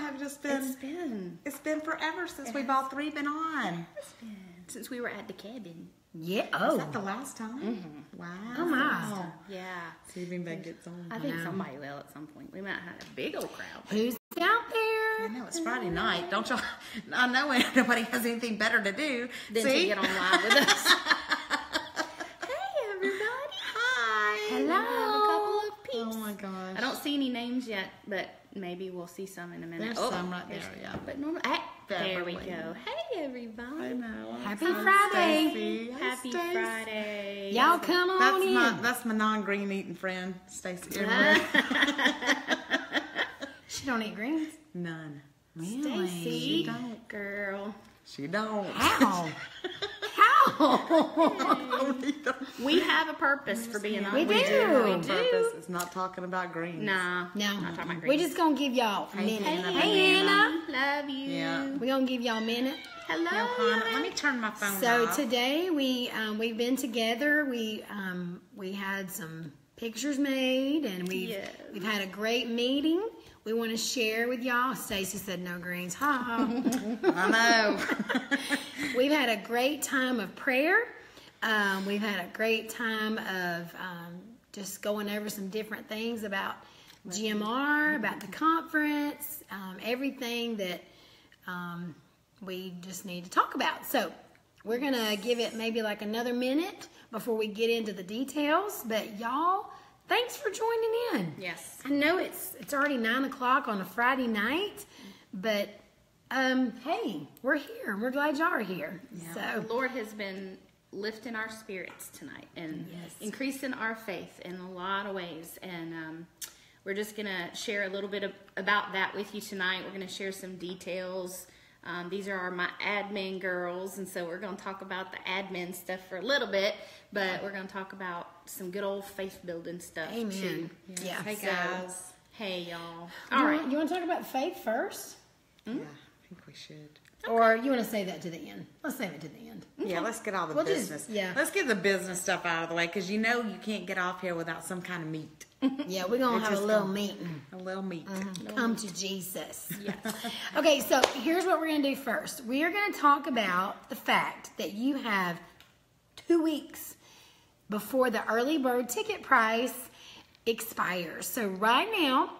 I have just been. It's been, It's been forever since It we've has. all three been on. it's been since we were at the cabin. Yeah. Is Oh. that the last time? Mm-hmm. Wow. Oh, my. Yeah. See if anybody gets on. I think somebody will at some point. We might have a big old crowd. Who's out there? I know it's Friday night. Don't y'all? I know nobody has anything better to do. than See? to get on live with us. see any names yet, but maybe we'll see some in a minute. There's oh, some right there, yeah. But normal, hey, there we go. Hey everybody. I know. Happy Hi, Friday. Stacy. Hi, Happy Stace. Friday. Y'all come on That's in. my that's my non-green eating friend, Stacy. She don't eat greens. None. Really? Stacy, don't. girl. She don't. How? How? We have a purpose for being on. We We do. do We a do. purpose. It's not talking about greens. Nah, No. not talking about We're just gonna give y'all a minute. Hannah. Hey, Anna. Love you. Yeah. We're gonna give y'all a minute. Hello. Now, Hannah, let me turn my phone on. So off. today we um, we've been together. We um, we had some pictures made, and we've Yes. we've had a great meeting. We want to share with y'all. Stacy said no greens. Ha ha. I know. we've had a great time of prayer. Um, we've had a great time of um, just going over some different things about GMR, about the conference, um, everything that um, we just need to talk about. So we're gonna give it maybe like another minute before we get into the details. But y'all, thanks for joining in. Yes. I know it's it's already nine o'clock on a Friday night, but um, hey, we're here we're glad y'all are here. The So Lord has been lifting our spirits tonight and increasing our faith in a lot of ways. And um, we're just going to share a little bit of, about that with you tonight. We're going to share some details. Um, these are our, my admin girls, and so we're going to talk about the admin stuff for a little bit, but we're going to talk about some good old faith building stuff Amen. too. Yeah. Hey So, guys. Hey y'all. you All want- you want to talk about faith first, hmm? Yeah, I think we should. or you want to save that to the end? Let's save it to the end. Yeah, let's get all the We'll just- business. yeah. Let's get the business stuff out of the way because you know you can't get off here without some kind of meat. Yeah, we're gonna It's have a little gonna- meeting. A mm-hmm. little meat. Come to Jesus. Yes. okay, so here's what we're going to do first. We are going to talk about the fact that you have two weeks before the early bird ticket price expires. So, right now,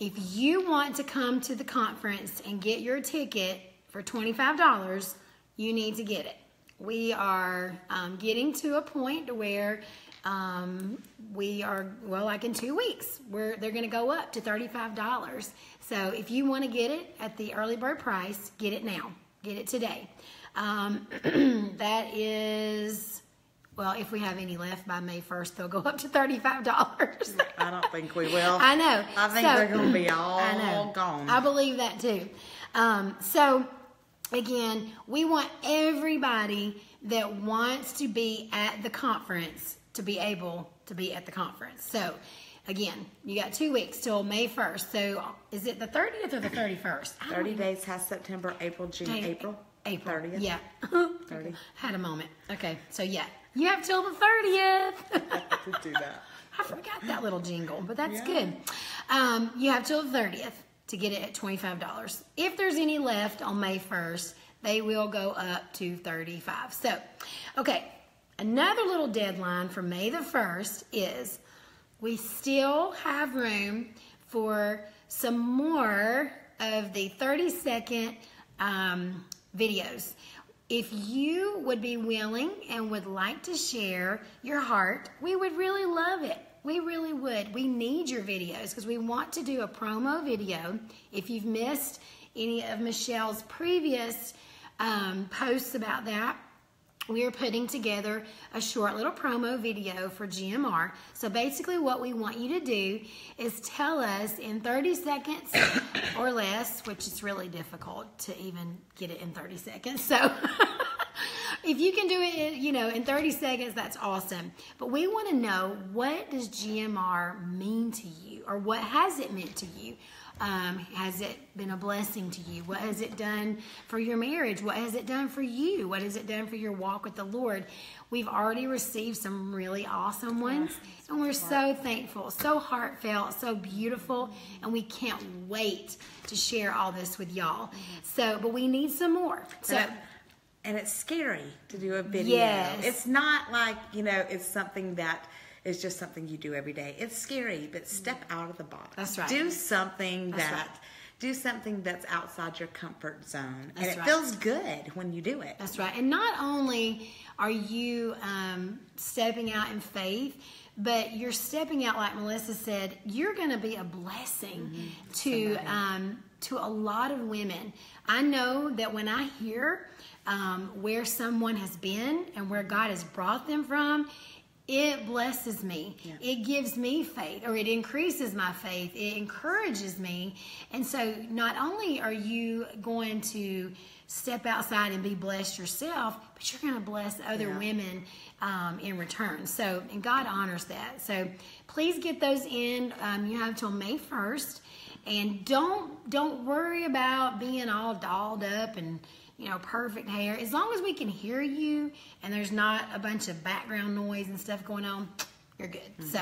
if you want to come to the conference and get your ticket for $25, you need to get it. We are um, getting to a point where um, we are well, like in two weeks, we're they're going to go up to thirty-five dollars. So if you want to get it at the early bird price, get it now. Get it today. Um, that is well, if we have any left by May first, they'll go up to thirty-five dollars. I don't think we will. I know. I think So- they're going to be all I know. gone. I believe that too. Um, so, again, we want everybody that wants to be at the conference to be able to be at the conference. So, again, you got two weeks till May 1st. So, is it the 30th or the 31st? I don't 30 even- days has September, April, June, April. April. 30th. Yeah. 30. Had a moment. Okay. So, yeah. You have till the 30th. to do that. I forgot that little jingle, but that's Yeah. good. Um, you have till the 30th to get it at $25. If there's any left on May 1st, they will go up to 35 So, okay, another little deadline for May the 1st is we still have room for some more of the 30 second um, videos. If you would be willing and would like to share your heart, we would really love it. We really would. We need your videos because we want to do a promo video. If you've missed any of Michelle's previous um, posts about that, we are putting together a short little promo video for GMR. So basically, what we want you to do is tell us in 30 seconds or less, which is really difficult to even get it in 30 seconds. So, if you can do it, you know, in 30 seconds, that's awesome. But we want to know what does GMR mean to you, or what has it meant to you? Um, has it been a blessing to you? What has it done for your marriage? What has it done for you? What has it done for your walk with the Lord? We've already received some really awesome ones, and we're so thankful, so heartfelt, so beautiful, and we can't wait to share all this with y'all. So, but we need some more. So, and it's scary to do a video. Yes. It's not like, you know, it's something that is just something you do every day. It's scary, but step out of the box. That's right. Do something That's that right. do something that's outside your comfort zone. and it right. feels good when you do it. That's right. And not only are you um, stepping out in faith, but you're stepping out, like Melissa said, you're going to be a blessing to um, to a lot of women. I know that when I hear um, where someone has been and where God has brought them from, it blesses me. It gives me faith, or it increases my faith. It encourages me. And so, not only are you going to step outside and be blessed yourself, but you're going to bless other Yeah. women um, in return. So, and God honors that. So, please get those in. Um, you have till May first, and don't don't worry about being all dolled up and you know perfect hair. As long as we can hear you and there's not a bunch of background noise and stuff going on, you're good. So,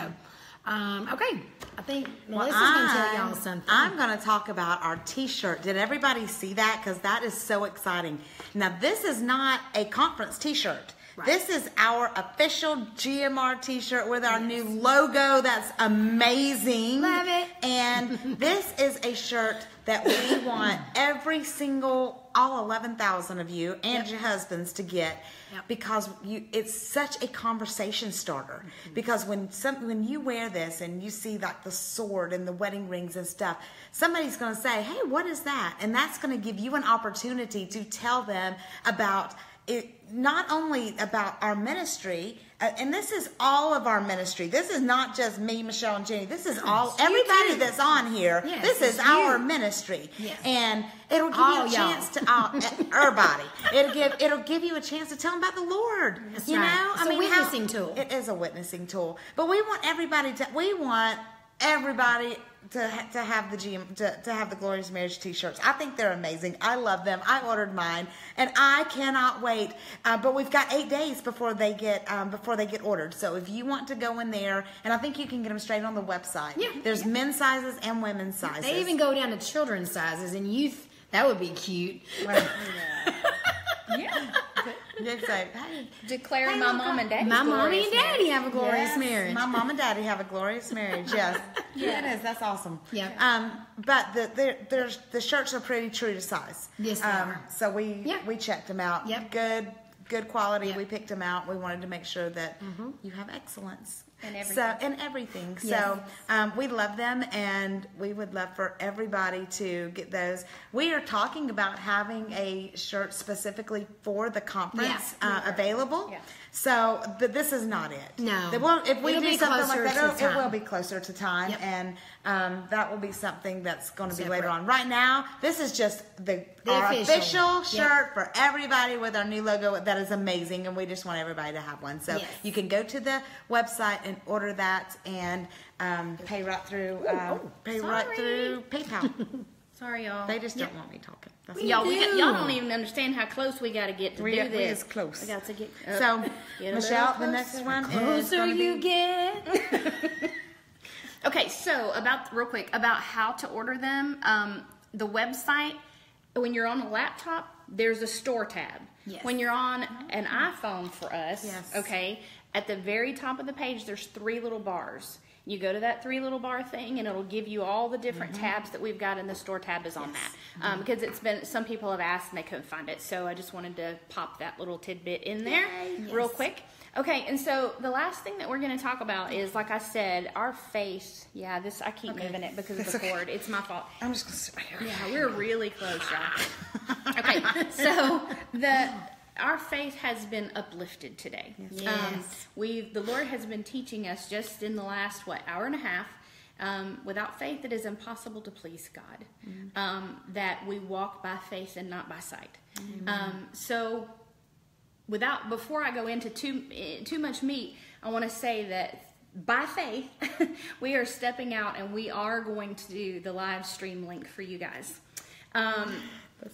um, okay, I think Melissa's going to tell y'all something. I'm going to talk about our T-shirt. Did everybody see that? Because that is so exciting. Now, this is not a conference T-shirt. Right. This is our official GMR T-shirt with our new logo. That's amazing. Love it. And this is a shirt that we want every single, all 11,000 of you and Yep. your husbands to get Yep. because you it's such a conversation starter mm-hmm. because when some when you wear this and you see like the sword and the wedding rings and stuff somebody's going to say hey what is that and that's going to give you an opportunity to tell them about it not only about our ministry uh, and this is all of our ministry. This is not just me michelle and jenny. This is all everybody that's on here. Yes, this is our you. ministry. Yes. and it'll give All you a chance to uh, everybody it'll give it'll give you a chance to tell them about the lord. That's you right. know? It's a witnessing tool. it is a witnessing tool. But we want everybody to we want everybody to to have the GM to, to have the glorious marriage t-shirts i think they're amazing i love them i ordered mine and i cannot wait uh, but we've got eight days before they get um, before they get ordered so if you want to go in there and i think you can get them straight on the website Yeah. there's men's sizes and women's sizes They even go down to children's sizes and youth. That would be cute. Yeah. You'd say, hey, Declaring Hey, my mom and daddy. My mommy and daddy have a glorious Yes, marriage. My mom and daddy have a glorious marriage. Yes, yeah, it is. That's awesome. Yeah. Um, but the the there's the shirts are pretty true to size. Yes, they um, are. So we Yeah. we checked them out. Yep. Good good quality. Yep. We picked them out. We wanted to make sure that you have excellence. So everything. in everything. Yes. So um, we love them, and we would love for everybody to get those. We are talking about having a shirt specifically for the conference Yeah. uh, available. Yeah. So, but this is not it. No. It won't- if we It'll do something like that, it'll- it will be closer to time, Yep. and um, that will be something that's going to be later on. Right now, this is just the, The our official. official, Yep. shirt for everybody with our new logo. That is amazing, and we just want everybody to have one. So Yes. you can go to the website and order that, and um, pay right through, uh, pay right through PayPal. Sorry, y'all. they just don't want me talking. That's We Y'all, we got, do. y'all don't even understand how close we got to get to We do got- we this. is close. We got to get uh, So, get a little Michelle, the next one is Closer gonna you be, get. Okay, so about real quick about how to order them. Um, the website, when you're on a laptop, there's a store tab. Yes. When you're on an iPhone for us, Yes. okay, at the very top of the page, there's three little bars. You go to that three little bar thing, and it'll give you all the different Mm-hmm. tabs that we've got, and the store tab is on that. Um, because it's been some people have asked and they couldn't find it, so I just wanted to pop that little tidbit in there real Yes. quick. Okay, and so the last thing that we're going to talk about is, like I said, our face. Yeah, this I keep moving it because of the cord. It's my fault. I'm just going to sit right here. Yeah, we're really close, y'all. okay, so the our faith has been uplifted today. Um, Yes. we the Lord has been teaching us just in the last what hour and a half. Um, without faith, it is impossible to please God. Um, that we walk by faith and not by sight. Um, so without before I go into too eh, too much meat, I want to say that by faith, we are stepping out and we are going to do the live stream link for you guys.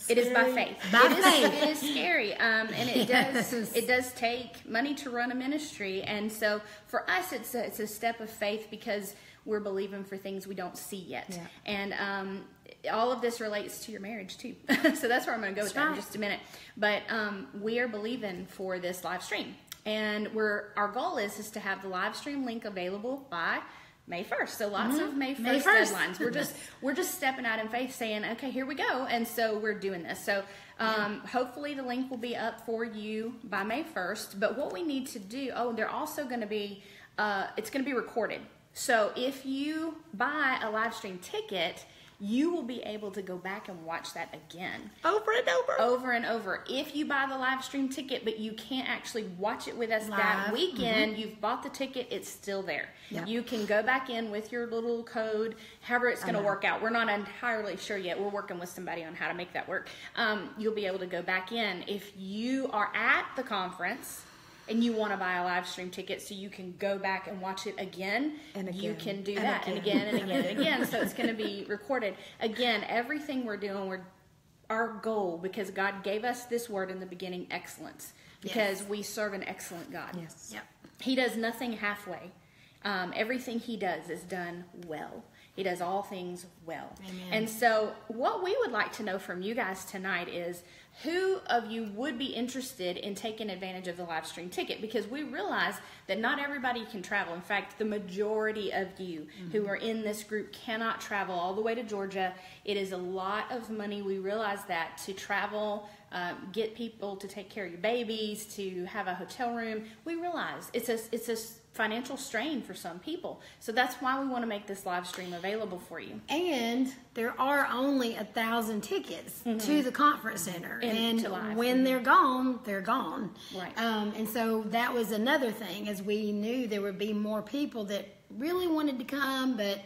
It is by faith. By It is- faith. it is scary, um, and it Yes. does it does take money to run a ministry, and so for us, it's a, it's a step of faith because we're believing for things we don't see yet, Yeah. and um, all of this relates to your marriage too. so that's where I'm going to go with that in just a minute. But um, we are believing for this live stream, and we're our goal is is to have the live stream link available by. May first, so lots of May first, May 1st. deadlines. We're just we're just stepping out in faith, saying, "Okay, here we go," and so we're doing this. So um, hopefully the link will be up for you by May first. But what we need to do, oh, they're also going to be, uh, it's going to be recorded. So if you buy a live stream ticket, you will be able to go back and watch that again Over and over. over and over. If you buy the live stream ticket, but you can't actually watch it with us that Live, weekend, you've bought the ticket, it's still there. You can go back in with your little code, however it's going to work out. We're not entirely sure yet. We're working with somebody on how to make that work. Um, you'll be able to go back in. If you are at the conference, and you want to buy a live stream ticket so you can go back and watch it again, And again. you can do and that and again. again and again and again. So it's going to be recorded. Again, everything we're doing, we're our goal because God gave us this word in the beginning, excellence, because we serve an excellent God. Yes. Yep. He does nothing halfway. Um, everything he does is done well. He does all things well. Amen. And so, what we would like to know from you guys tonight is who of you would be interested in taking advantage of the live stream ticket? Because we realize that not everybody can travel. In fact, the majority of you who are in this group cannot travel all the way to Georgia. It is a lot of money. We realize that to travel, um, get people to take care of your babies, to have a hotel room. We realize it's a it's a financial strain for some people. So that's why we want to make this live stream available for you. And there are only a thousand tickets to the conference center, And and, when they're gone, they're gone. Right. Um, and so that was another thing, as we knew there would be more people that really wanted to come, but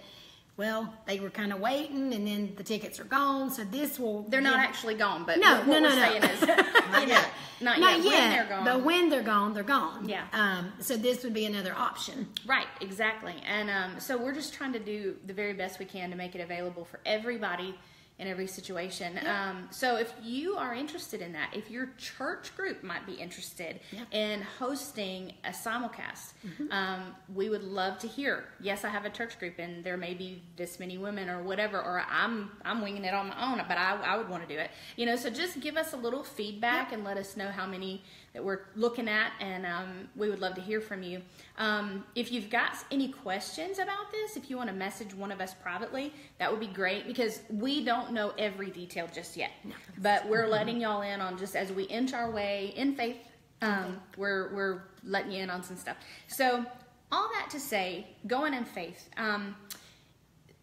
well, they were kind of waiting, and then the tickets are gone. So this will They're not actually gone, but No, what no, no, we're no. saying is, not yet. not, not yet. yet, When they're gone, but when they're gone, they're gone. Yeah. Um, so this would be another option. Right, exactly. And um, so we're just trying to do the very best we can to make it available for everybody in every situation. Um, so if you are interested in that, if your church group might be interested Yeah. in hosting a simulcast, um, we would love to hear. Yes, I have a church group, and there may be this many women or whatever, or I'm I'm winging it on my own, but I, I would want to do it. You know, so just give us a little feedback and let us know how many that we're looking at, and um, we would love to hear from you. Um, if you've got any questions about this, if you want to message one of us privately, that would be great because we don't know every detail just yet. But we're letting y'all in on just as we inch our way in faith. Um, we're we're letting you in on some stuff. So all that to say, going in faith. Um,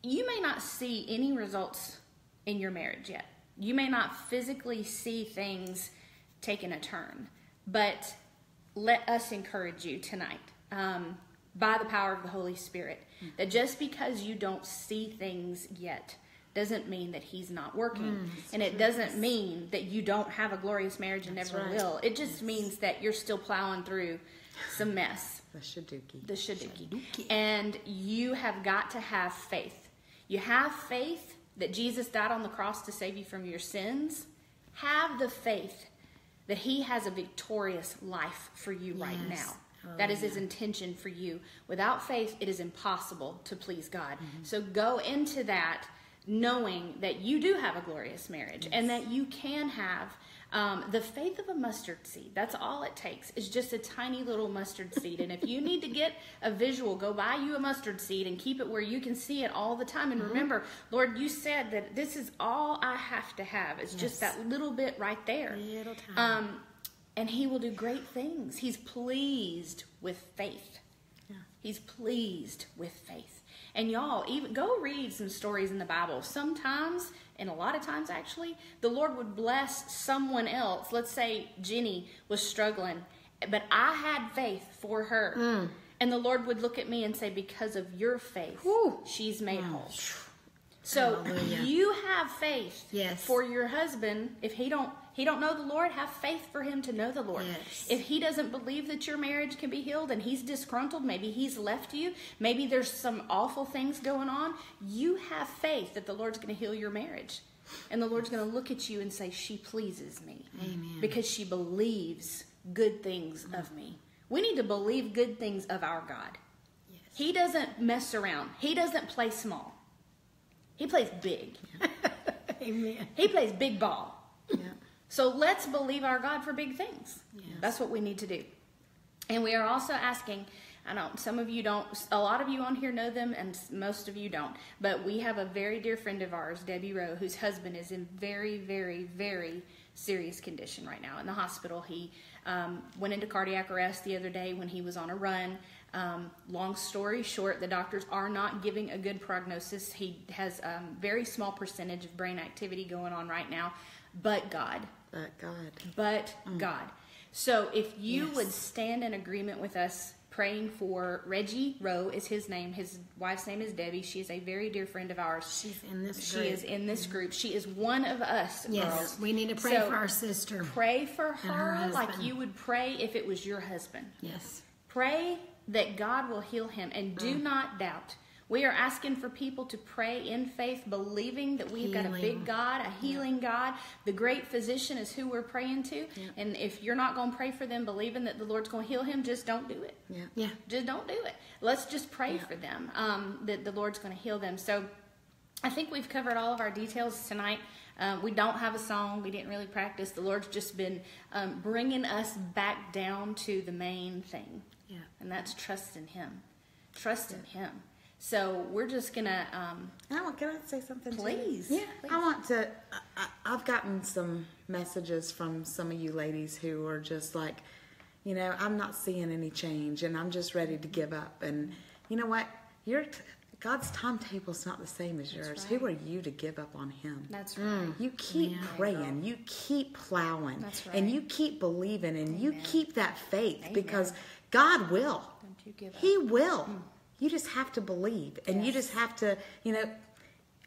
you may not see any results in your marriage yet. You may not physically see things taking a turn, but let us encourage you tonight um, by the power of the Holy Spirit that just because you don't see things yet doesn't mean that He's not working. and it doesn't mean that you don't have a glorious marriage and never right. will. It just means that you're still plowing through some mess The Shaduki. the shaduki. And you have got to have faith. You have faith that Jesus died on the cross to save you from your sins. Have the faith that He has a victorious life for you right Yes. now. Oh, that is His intention for you. Without faith, it is impossible to please God. Mm-hmm. So go into that knowing that you do have a glorious marriage and that you can have um, the faith of a mustard seed. That's all it takes. Is just a tiny little mustard seed. And if you need to get a visual, go buy you a mustard seed and keep it where you can see it all the time. And remember, Lord, you said that this is all I have to have. It's just that little bit right there. Little time. Um, and He will do great things. He's pleased with faith. He's pleased with faith. And y'all, even go read some stories in the Bible. Sometimes, and a lot of times actually, the Lord would bless someone else. Let's say Jenny was struggling, but I had faith for her. Mm. And the Lord would look at me and say, Because of your faith, Whew. she's made mm. whole. So Hallelujah. you have faith Yes. for your husband. If he don't he don't know the Lord, have faith for him to know the Lord. Yes. If he doesn't believe that your marriage can be healed and he's disgruntled, maybe he's left you, maybe there's some awful things going on, you have faith that the Lord's going to heal your marriage. And the Lord's going to look at you and say, She pleases me. Amen. Because she believes good things of me. We need to believe good things of our God. Yes. He doesn't mess around, He doesn't play small. He plays big. Amen. He plays big ball. Yeah. So let's believe our God for big things. That's what we need to do. And we are also asking, I know some of you don't, a lot of you on here know them, and most of you don't. But we have a very dear friend of ours, Debbie Rowe, whose husband is in very, very, very serious condition right now in the hospital. He um, went into cardiac arrest the other day when he was on a run. Um, long story short, the doctors are not giving a good prognosis. He has a um, very small percentage of brain activity going on right now, but God But God. but God. So if you Yes. would stand in agreement with us praying for Reggie Rowe is his name. His wife's name is Debbie. She is a very dear friend of ours. She's in this She group. is in this group. She is one of us, Yes, girls. we need to pray So for our sister. Pray for her her like you would pray if it was your husband. Yes. Pray that God will heal him and do Mm. not doubt. We are asking for people to pray in faith, believing that we've got a big God, a healing God. The great physician is who we're praying to. And if you're not going to pray for them, believing that the Lord's going to heal him, just don't do it. Yeah. Yeah. Just don't do it. Let's just pray for them um, that the Lord's going to heal them. So I think we've covered all of our details tonight. Um, we don't have a song. We didn't really practice. The Lord's just been um, bringing us back down to the main thing Yeah. and that's trust in Him. Trust in Him. So we're just gonna, um, I want, can I say something? too? please, Yeah, please. I want to. I, I- I've gotten some messages from some of you ladies who are just like, you know, I'm not seeing any change, and I'm just ready to give up. And you know what? Your God's timetable's not the same as yours. Who are you to give up on Him? That's mm. right. You keep praying, you keep plowing, That's right. and you keep believing, and you keep that faith because God will. Don't you give up. He will. Mm. You just have to believe, and you just have to, you know,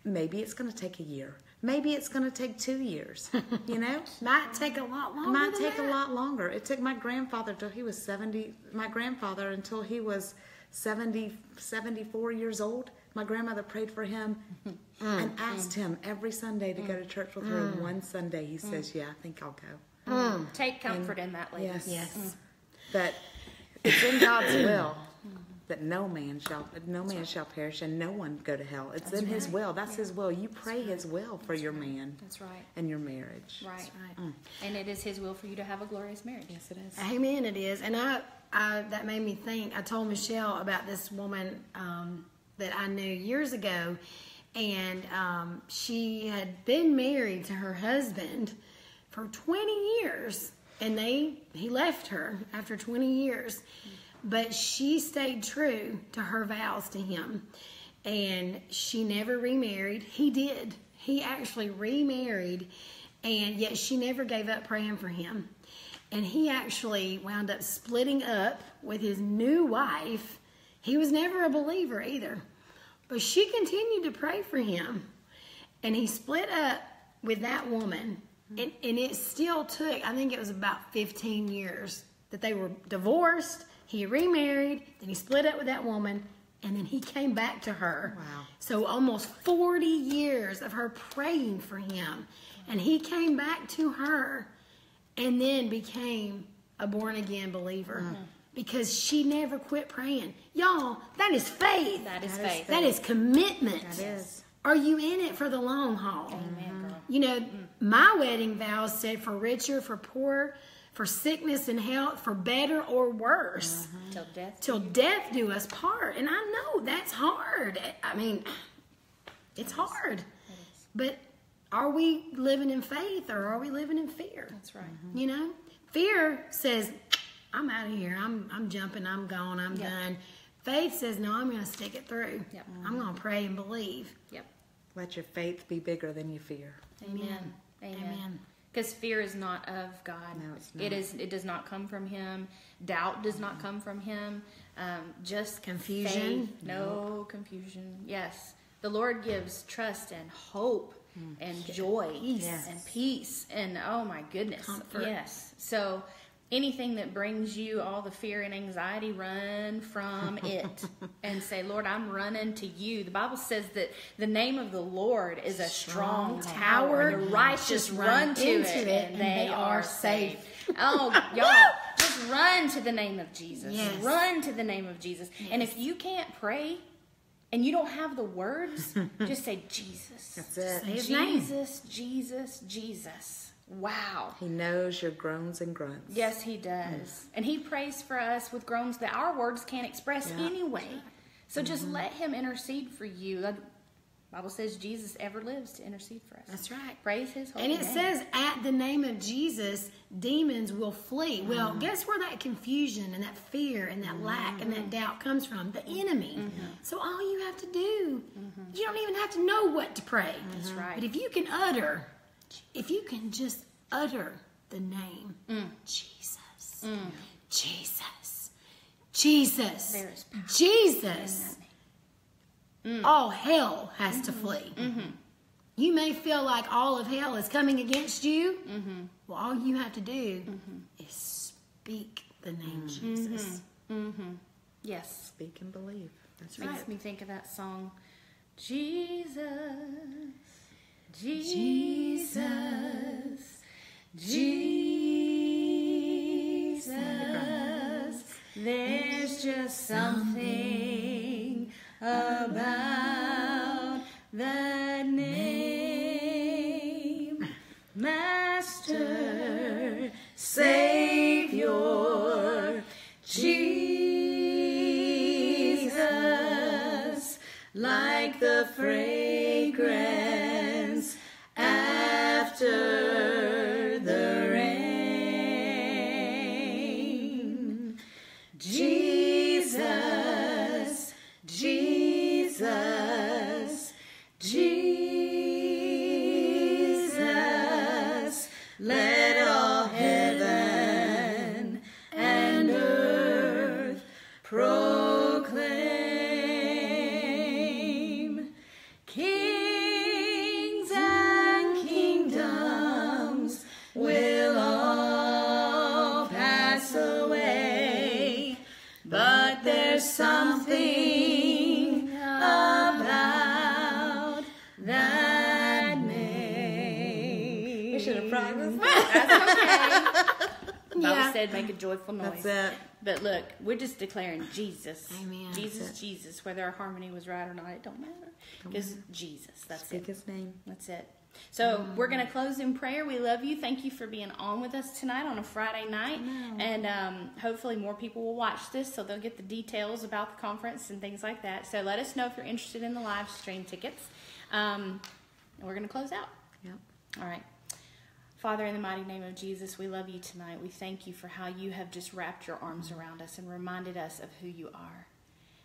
maybe it's going to take a year. Maybe it's going to take two years. You know, Might take a lot longer. might take a lot longer. It took my grandfather till he was 70. My grandfather until he was 70, 74 years old. My grandmother prayed for him mm. and asked him every Sunday to go to mm. church with her. And one Sunday he says, "Yeah, I think I'll go." Take comfort in that, ladies. Yes. Yes. But it's in God's will that no man shall no man shall perish and no one go to hell. It's in His will. That's His will. You pray His will for your man That's right. and your marriage. Right. right. And it is His will for you to have a glorious marriage. Yes, it is. Amen. It is, and I, I that made me think. I told Michelle about this woman um, that I knew years ago, and um, she had been married to her husband for 20 years, and they he left her after 20 years, but she stayed true to her vows to him, and she never remarried. He did. He actually remarried, and yet she never gave up praying for him and he actually wound up splitting up with his new wife. He was never a believer either, but she continued to pray for him, and he split up with that woman, mm-hmm. and, and it still took. I think it was about 15 years that they were divorced. He remarried, then he split up with that woman, and then he came back to her. Wow. So almost 40 years of her praying for him, and he came back to her and then became a born again believer Mm-hmm. because she never quit praying. Y'all, that is faith. That is That is faith. That is commitment. That is. Are you in it for the long haul? Amen, girl. You know, my wedding vows said for richer, for poorer, for sickness and health, for better or worse, mm-hmm. Till death. till death do us part. And I know that's hard. I mean, it's hard. But are we living in faith or are we living in fear? That's right. Mm-hmm. You know, fear says, "I'm out of here. I'm I'm jumping. I'm gone. I'm Yep. done." Faith says, "No, I'm going to stick it through. Yep. I'm going to pray and believe." Yep. Let your faith be bigger than your fear. Amen. Amen. Amen. Because fear is not of God. No, it's It not. is. It does not come from Him. Doubt does not come from Him. Um, just Confusion? faith. No confusion. Yes, The Lord gives trust and hope and joy Peace. and peace and oh my goodness. Comfort. Yes. So anything that brings you all the fear and anxiety, run from it and say, Lord, I'm running to you. The Bible says that the name of the Lord is a strong, tower. and The righteous run, run to into it, it, and they, are safe. safe. Oh, y'all, just run to the name of Jesus. Yes. Run to the name of Jesus. And if you can't pray and you don't have the words, just say Jesus. That's it. His. Jesus, Jesus, Jesus. Wow. He knows your groans and grunts. Yes, he does. Mm. And he prays for us with groans that our words can't express Yeah. anyway. So just mm-hmm. let him intercede for you. The Bible says Jesus ever lives to intercede for us. That's right. Praise his holy And it name. says, at the name of Jesus, demons will flee. Well, mm-hmm. guess where that confusion and that fear and that lack and that mm-hmm. doubt comes from? The enemy. So all you have to do, you don't even have to know what to pray. That's right. But if you can utter, if you can just utter the name mm. Jesus, mm. Jesus, Jesus, There is power Jesus, mm. all hell has to mm-hmm. flee. Mm-hmm. You may feel like all of hell is coming against you. Mm-hmm. Well, all you have to do is speak the name Jesus. Yes. Speak and believe. That's Makes right. me think of that song. Jesus, Jesus, Jesus. There's just something about the name, Master, Savior, Jesus, like the fragrance should have. That's okay. Bible Yeah. said make a joyful noise. That's it. But look, we're just declaring Jesus. Amen. Jesus, Jesus. Whether our harmony was right or not, it don't matter. Because Jesus, that's Speak it. his name. That's it. So we're going to close in prayer. We love you. Thank you for being on with us tonight on a Friday night. And um, hopefully more people will watch this so they'll get the details about the conference and things like that. So let us know if you're interested in the live stream tickets. Um, and we're going to close out. Yep. All right. Father, in the mighty name of Jesus, we love you tonight. We thank you for how you have just wrapped your arms around us and reminded us of who you are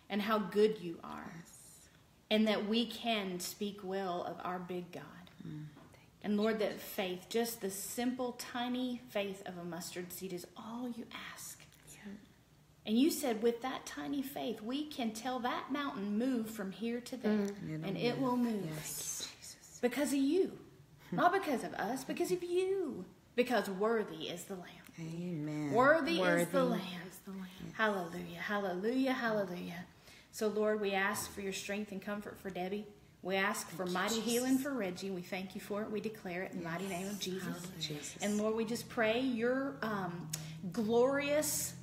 and how good you are. And that we can speak well of our big God. And Lord, that faith, just the simple, tiny faith of a mustard seed, is all you ask. And you said, with that tiny faith, we can tell that mountain move from here to there, and it will move Yes. because of you, not because of us, because of you. Because worthy is the Lamb. Amen. Worthy, is the Worthy. Lamb. Hallelujah, hallelujah, hallelujah. So, Lord, we ask for your strength and comfort for Debbie. We ask for mighty healing for Reggie. We thank you for it. We declare it in the mighty name of Jesus. Jesus. And Lord, we just pray your um, glorious,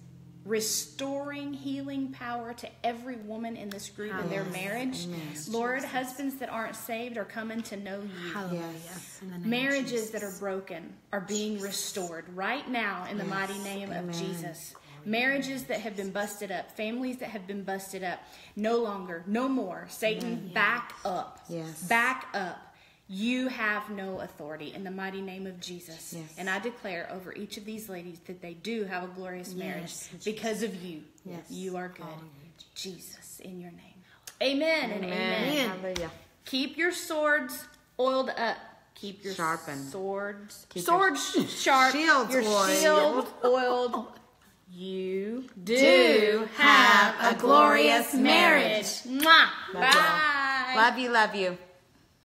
restoring, healing power to every woman in this group in their marriage. Lord, husbands that aren't saved are coming to know you. Hallelujah. Yes. In the name of Marriages that are broken are being restored right now in the mighty name of Jesus. Marriages that have been busted up, families that have been busted up, no longer, no more. Satan, back up. Yes. Back up. You have no authority in the mighty name of Jesus. Yes. And I declare over each of these ladies that they do have a glorious marriage Yes, because of you. Yes. You are good. Jesus, in your name. Amen, and amen. Hallelujah. Keep your swords oiled up. Keep your Sharpened. swords Keep swords sharp. shields your oiled. shield oiled. You do, Do have a glorious marriage. Mwah. Love y'all. Bye. Love you, love you.